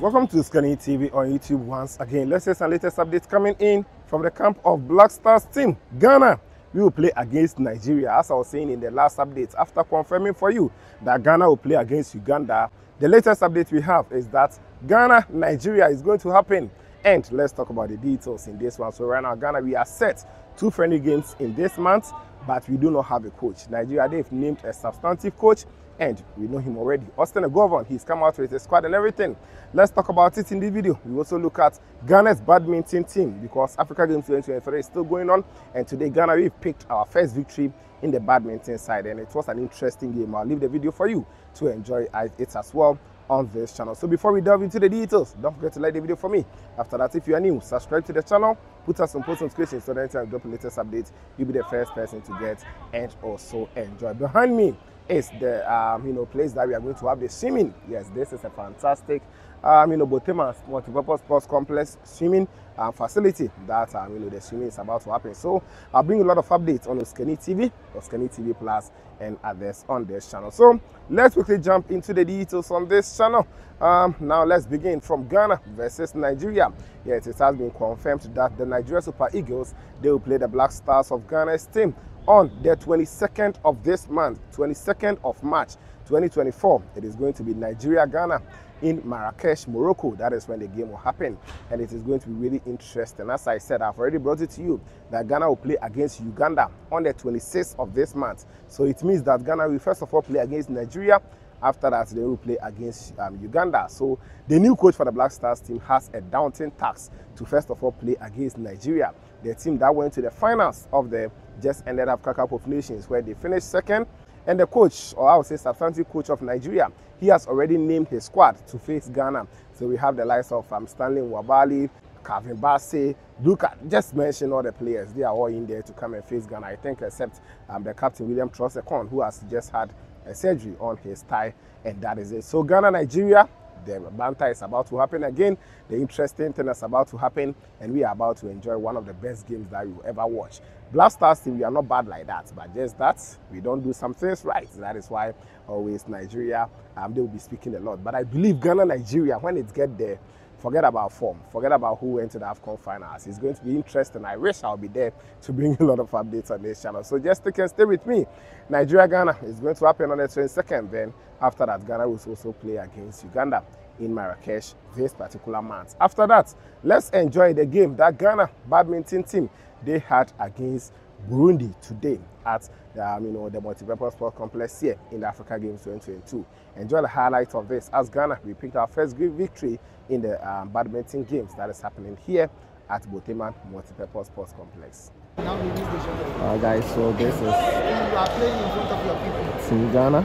Welcome to Osikani TV on YouTube once again. let's Latest and latest updates coming in from the camp of Black Stars team, Ghana. We will play against Nigeria, as I was saying in the last update. After confirming for you that Ghana will play against Uganda, the latest update we have is that Ghana Nigeria is going to happen. And let's talk about the details in this one. So right now, Ghana, we are set two friendly games in this month, but we do not have a coach. Nigeria, they've named a substantive coach and we know him already. Austin Eguavoen, he's come out with his squad and everything. Let's talk about it in this video. We also look at Ghana's badminton team because Africa Games 2023 is still going on. And today, Ghana, we've picked our first victory in the badminton side. And it was an interesting game. I'll leave the video for you to enjoy it as well on this channel. So before we delve into the details, don't forget to like the video for me. After that, if you are new, subscribe to the channel, put us some post notifications so that anytime I drop the latest updates, you'll be the first person to get and also enjoy. Behind me is the um, you know place that we are going to have the swimming. Yes, this is a fantastic um, you know Borteyman multipurpose sports complex swimming uh, facility that um, you know the swimming is about to happen. So I'll bring a lot of updates on Osikani TV, Osikani TV Plus, and others on this channel. So let's quickly jump into the details on this channel. Um, now let's begin from Ghana versus Nigeria. Yes, it has been confirmed that the Nigeria Super Eagles they will play the Black Stars of Ghana's team on the 22nd of this month, 22nd of March 2024. It is going to be Nigeria Ghana in Marrakesh, Morocco. That is when the game will happen, and it is going to be really interesting. As I said, I've already brought it to you that Ghana will play against Uganda on the 26th of this month. So it means that Ghana will first of all play against Nigeria. After that, they will play against um, Uganda. So the new coach for the Black Stars team has a daunting task to first of all play against Nigeria, the team that went to the finals of the just ended Africa Cup of Nations, where they finished second and the coach, or I would say substantive coach of Nigeria, he has already named his squad to face Ghana. So we have the likes of um, Stanley Nwabali, Calvin Bassey, at just mention all the players. They are all in there to come and face Ghana. I think except um, the captain William Troost-Ekong, who has just had a surgery on his thigh, and that is it. So Ghana, Nigeria, the banter is about to happen again. The interesting thing is about to happen, and we are about to enjoy one of the best games that you ever watch. Black Stars team, we are not bad like that, but just that we don't do some things right. That is why always Nigeria, um, they will be speaking a lot. But I believe Ghana, Nigeria, when it get there, forget about form, forget about who went to the AFCON finals. It's going to be interesting. I wish I'll be there to bring a lot of updates on this channel. So just stick and stay with me. Nigeria Ghana is going to happen on the 22nd. Then after that, Ghana will also play against Uganda in Marrakesh this particular month. After that, let's enjoy the game that Ghana badminton team they had against Burundi today at um, you know the multipurpose sport complex here in the Africa Games 2022. Enjoy the highlights of this as Ghana we picked our first victory in the um, badminton games that is happening here at Borteyman Multipurpose Sports Complex. Alright guys, so this is you are playing in front of your people. Team Ghana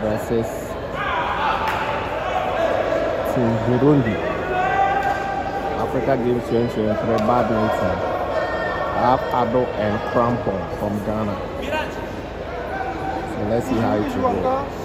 versus Team Burundi. Africa Games 2023 badminton. Have Ado and Crampon from Ghana. So let's see how it go.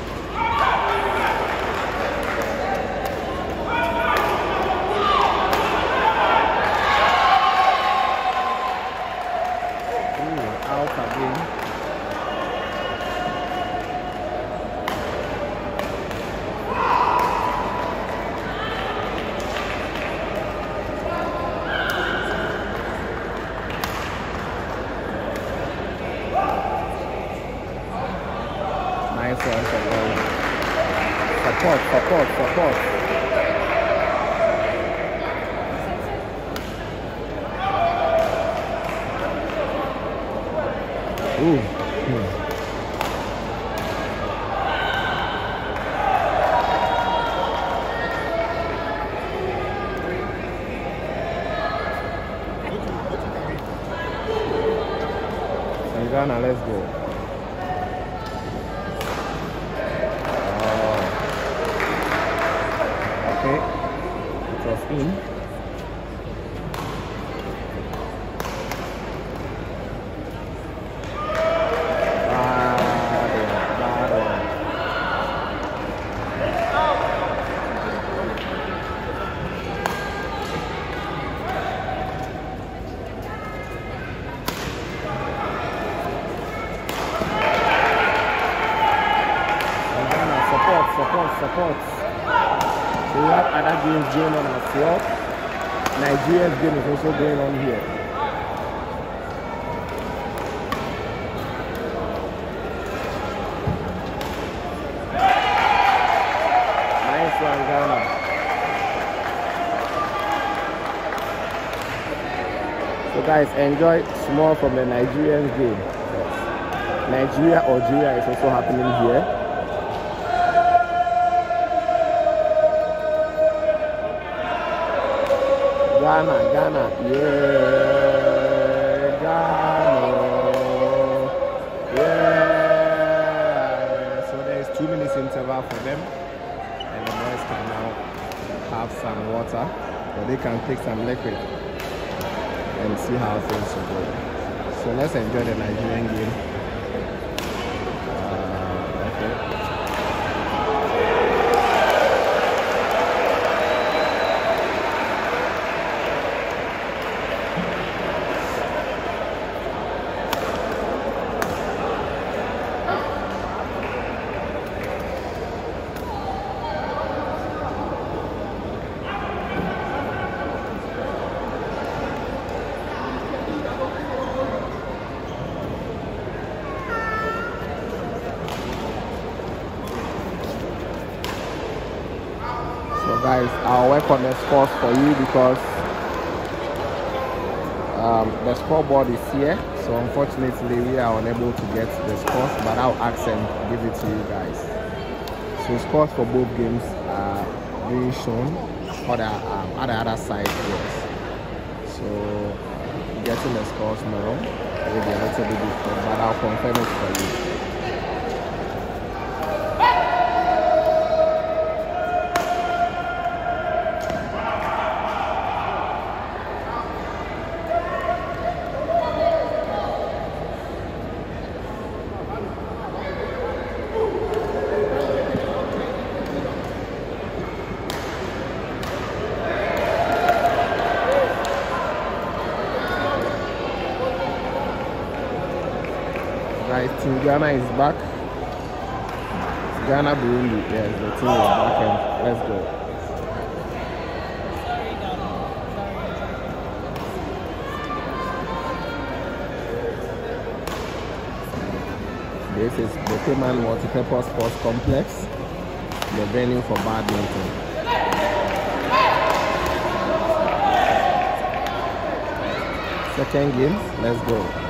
forza, forza. Ooh. Nigeria's game is also going on here. Nice one, Ghana. So guys, enjoy small from the Nigerian game. Nigeria, Algeria is also happening here. Ghana, Ghana, yeah, Ghana, yeah. So there is two minutes interval for them, and the boys can now have some water, or they can take some liquid and see how things go. So let's enjoy the Nigerian game. Uh, okay. So guys, I'll work on the scores for you because um, the scoreboard is here. So unfortunately, we are unable to get the scores, but I'll ask and give it to you guys. So scores for both games are being shown the um, the other side here. So getting the scores now will be a little bit different, but I'll confirm it for you. Right, Team Ghana is back. Ghana Burundi, yes, the team is back and let's go. This is the Peman Multipurpose Sports Complex, the venue for badminton. Second game, let's go.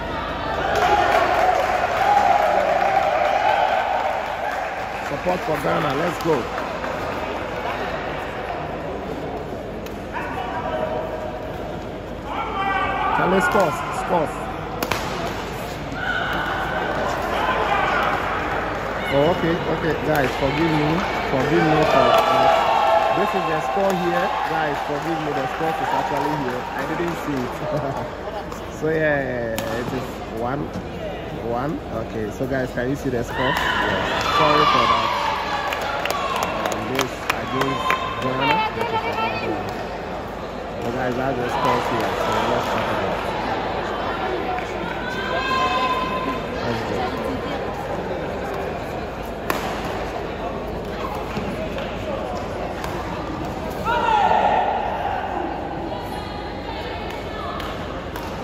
Support for Ghana, let's go. Charlie scores, scores. Oh, okay, okay, guys, forgive me, forgive me for uh, this is the score here, guys. Forgive me, the score is actually here. I didn't see it. so yeah, it is one, one. Okay, so guys, can you see the score? Yeah. Sorry for that. This against Ghana. This is another one. So guys, that's the scores here. So let's talk about. it. Let's go.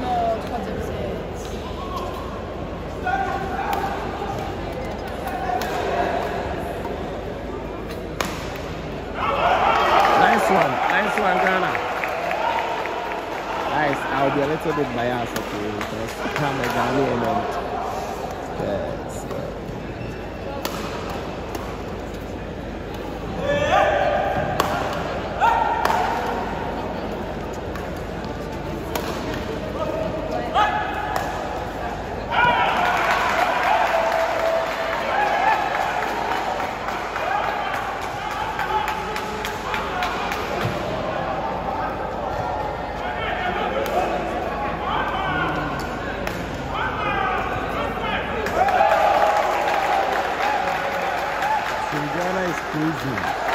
No, concept six. Nice one, nice one, Ghana. Guys, I'll be a little bit biased, okay, because and Yes. Team Ghana is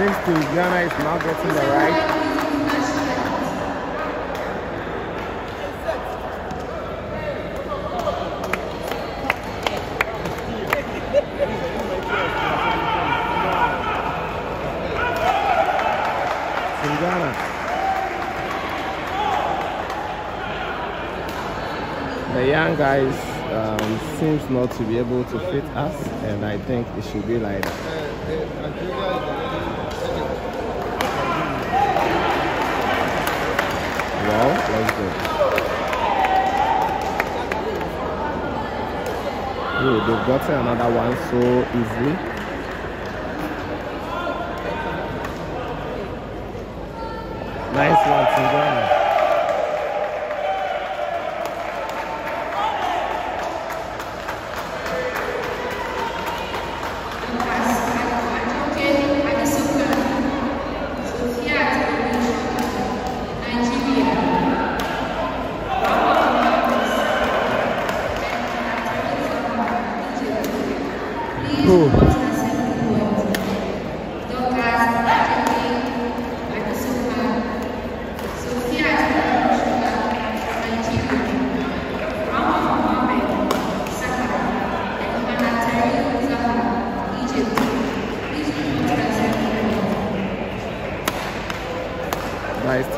Seems Team Ghana is getting the right The young guys um, seems not to be able to fit us, and I think it should be like that. Oh, they've gotten another one so easily.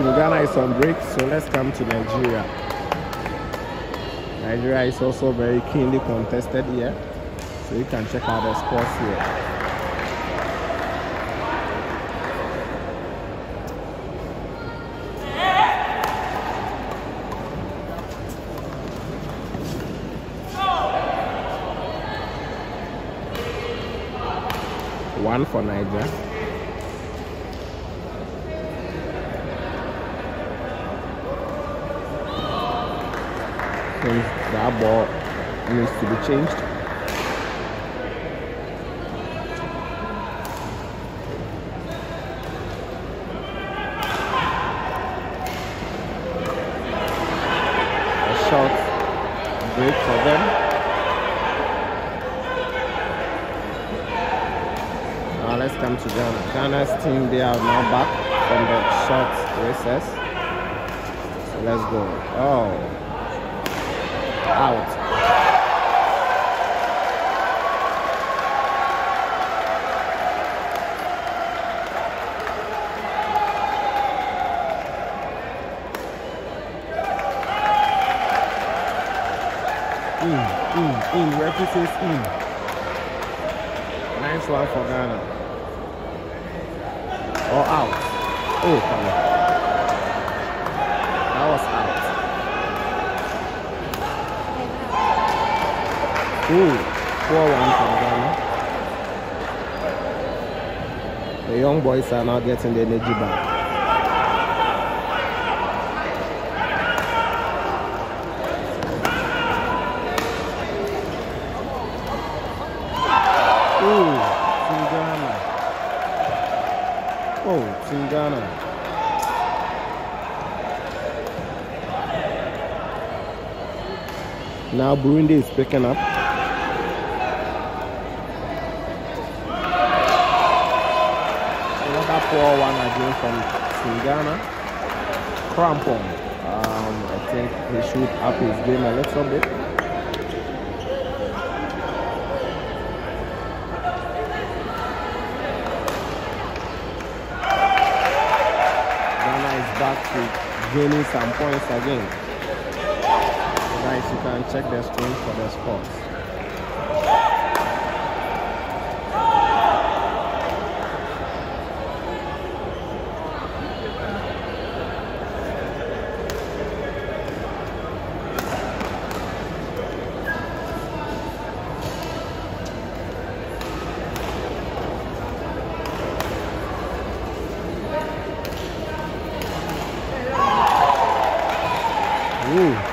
Team Ghana is on break, so let's come to Nigeria. Nigeria is also very keenly contested here, so you can check out the scores here. One for Niger. That ball needs to be changed. A short break for them. Now let's come to Ghana. Ghana's team, they are now back from the short recess. So let's go. Oh, out. In, in, in. Referee in. Nice one for Ghana. Or out. Oh, come on. That was out. Ooh, 4-1 from Ghana. The young boys are now getting the energy back. Ooh, Team Ghana. Oh, Team Ghana. Now Burundi is picking up. Another poor one again from Ghana. Crampon. Um, I think he should up his game a little bit. Ghana is back to gaining some points again. You can check the screen for the scores. Ooh.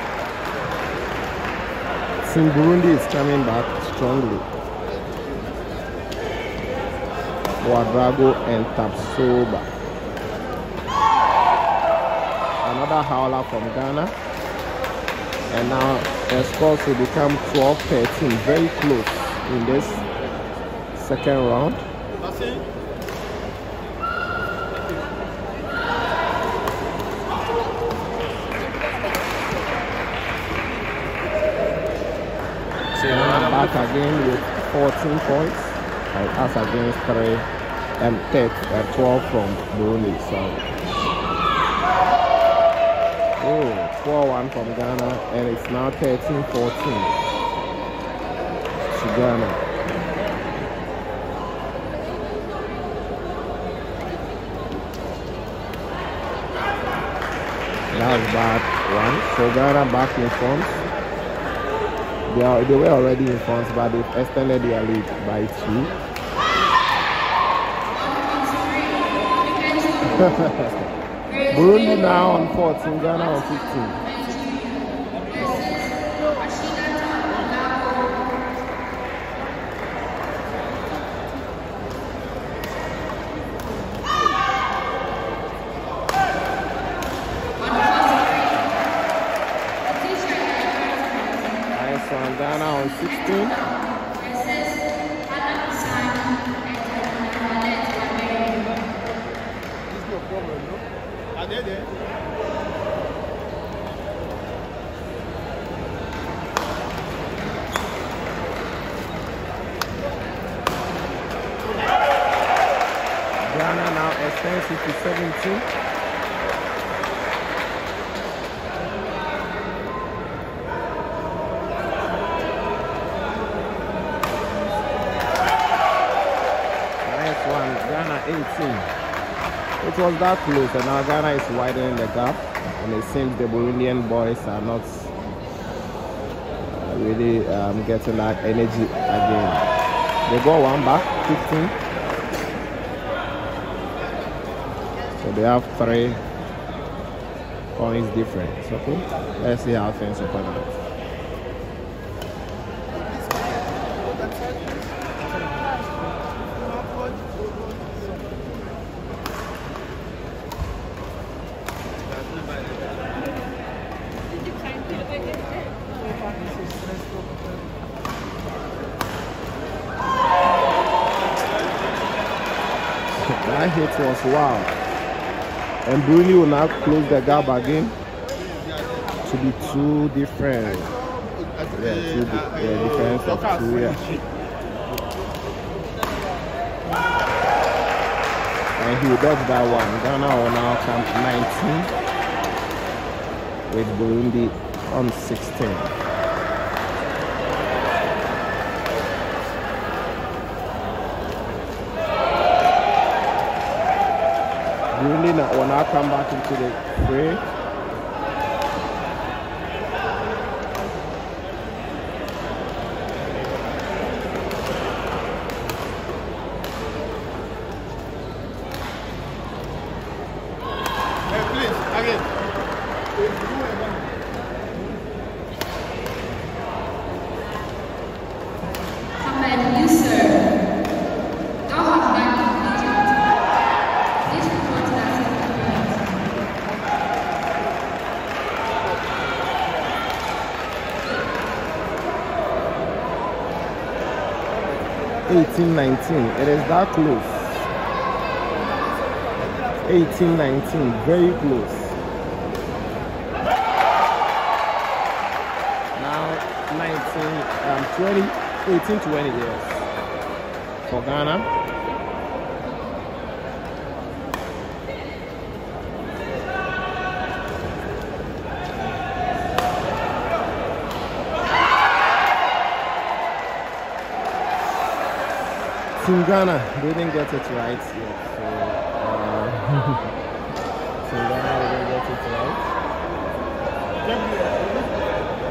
Team Coming back strongly. Wadrago and Tapsoba. Another howler from Ghana. And now the scores will become 12-13. Very close in this second round. So now back again with 14 points. And us against 3 and 10, uh, 12 from Burundi. So, oh, 4 1 from Ghana, and it's now 13 14 to Ghana. That was bad one. So Ghana back in front. They, are, they were already in front, but they've extended their lead by two. Burundi now on 14, Ghana on 15. Nice one, Ghana 16. Ghana now extends it to 17. Nice one, Ghana 18. It was that close, and now Ghana is widening the gap, and it seems the Burundian boys are not uh, really um, getting that energy again. They go one back, 15. So they have three points difference. Okay, let's see how things are out. Was wow. And Bruni will now close the gap again to be two different. Yeah, two di- yeah, difference of two. Yeah. And he dodge that one. Ghana will now come 19 with Burundi on 16. Now will now come back into the fray. Ahmed It is that close. Eighteen nineteen. Very close. Now nineteen um twenty. Eighteen twenty yes. For Ghana. Team Ghana, they didn't get it right yet. So, uh, Ghana didn't get it right.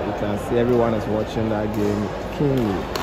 You can see everyone is watching that game keenly.